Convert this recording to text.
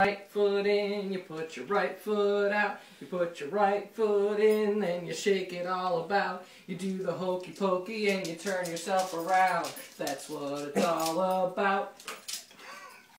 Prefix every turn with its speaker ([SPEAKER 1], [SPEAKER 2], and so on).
[SPEAKER 1] right foot in, you put your right foot out. You put your right foot in, then you shake it all about. You do the hokey pokey and you turn yourself around. That's what it's all about.